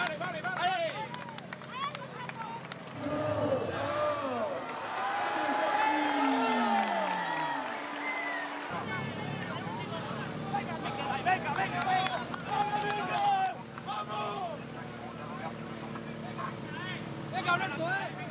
vale, vale, vale. Venga, venga, venga, venga. ¡Vamos, Venga, Alberto, eh.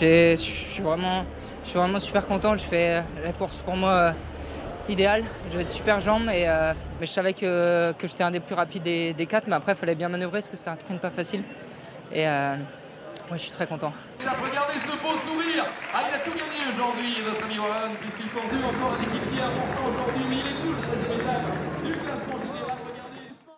Je suis vraiment, je suis vraiment super content. Je fais la course pour moi euh, idéale. J'avais de super jambes, et, euh, mais je savais que, que j'étais un des plus rapides des, des quatre. Mais après, il fallait bien manœuvrer parce que c'est un sprint pas facile. Et euh, ouais, je suis très content. Regardez ce beau sourire ah, Il a tout gagné aujourd'hui, notre ami Warren, puisqu'il continue encore un équipier important aujourd'hui,